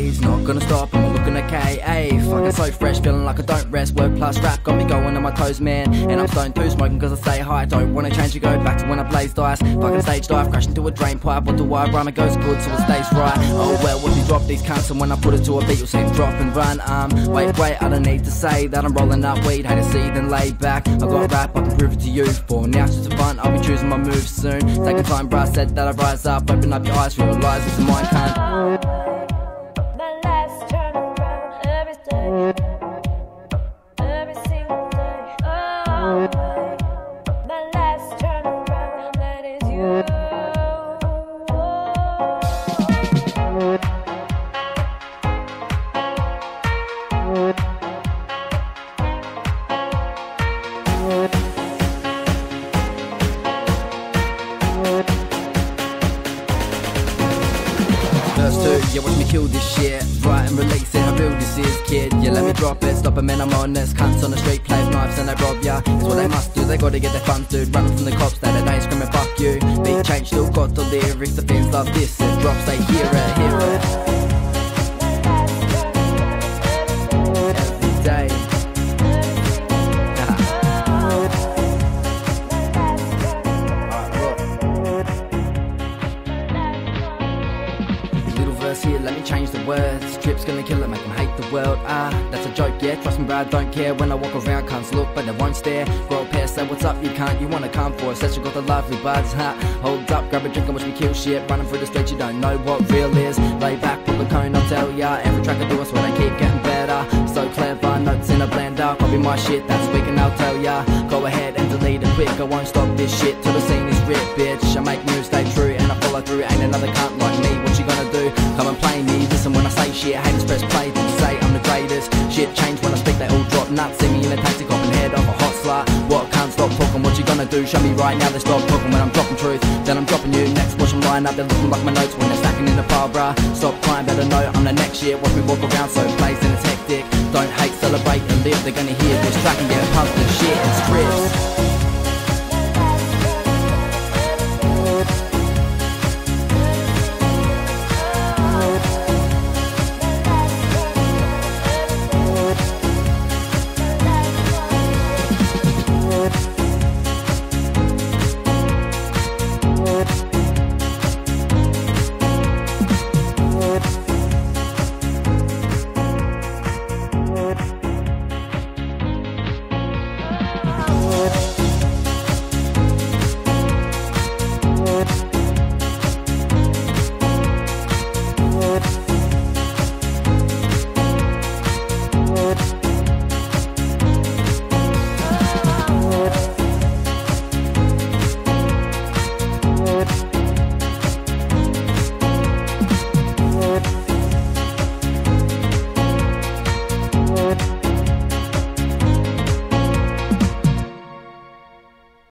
Not gonna stop, I'm looking okay. Ayy, fucking so fresh, feeling like I don't rest. Work plus rap got me going on my toes, man. And I'm stoned too, smoking cause I stay high. Don't wanna change and go back to when I blaze dice. Fucking stage dive, crash into a drain pipe. What do I rhyme? It goes good, so it stays right. Oh well, when you drop these cunts, and when I put it to a beat, you'll see them drop and run. Um, wait, wait, I don't need to say that I'm rolling up weed. Hate to see, then lay back. I got rap, I can prove it to you. For now, it's just fun, I'll be choosing my moves soon. Taking time, bro, I said that I rise up. Open up your eyes, realize it's a mind cunt. Verse 2, yeah, watch me kill this shit. Write and release it, how real this is, kid. Yeah, let me drop it, stop 'em, man, I'm honest. Cunts on the street, play knives and they rob ya. It's what they must do, they gotta get their funds, dude. Running from the cops, that a day screaming, fuck you. Beat change, still got the lyrics, the fans love this. It drops, they hear it, hear it. Here, let me change the words. Trypz gonna kill it, make them hate the world. Ah, that's a joke, yeah. Trust me, bro, I don't care. When I walk around, cunts look, but they won't stare. Grow a pair, say what's up, you can't. You wanna come for says you got the lively buds, ha. Hold up, grab a drink and watch me kill shit. Running through the streets, you don't know what real is. Lay back, pull the cone, I'll tell ya. Every track I do, I swear they keep getting better. So clever, notes in a blender. Copy my shit, that's weak, and I'll tell ya. Go ahead and delete it quick. I won't stop this shit till the scene is ripped, bitch. I make moves, stay true, and I follow through. Ain't another cunt like What can't stop talking? What you gonna do? Show me right now. They stop talking when I'm dropping truth. Then I'm dropping you. Next, watch them line up. They're looking like my notes when they're stacking in the pile, bruh. Stop crying, better know I'm the next shit. Watch me walk around so blazed and it's hectic. Don't hate, celebrate and live. They're gonna hear this track and get pumped and shit.